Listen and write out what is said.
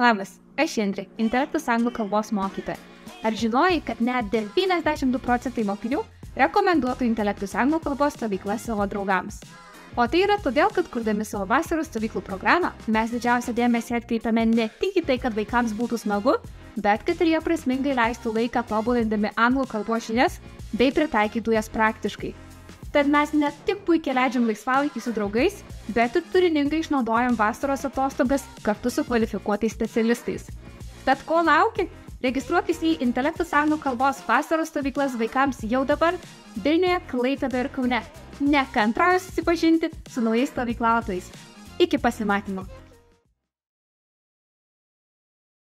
Labas, aš Indrė, intelektus anglų kalbos mokytoja. Ar žinojai, kad net 92 procentai mokinių rekomenduotų intelektus anglų kalbos stovyklas savo draugams? O tai yra todėl, kad kurdami savo vasaros stovyklų programą, mes didžiausią dėmesį atkreipiame ne tik į tai, kad vaikams būtų smagu, bet kad ir jie prasmingai leistų laiką tobulindami anglų kalbos žinias bei pritaikytų jas praktiškai. Tad mes ne tik puikiai leidžiam laisvalaikį su draugais, bet ir turiningai išnaudojam vasaros atostogas kartu su kvalifikuotais specialistais. Tad ko laukia? Registruokis į intelektų anglų kalbos vasaros stovyklas vaikams jau dabar Vilniuje, Klaipėdoje ir Kaune. Nekantrauju susipažinti su naujais stovyklautojais. Iki pasimatymo.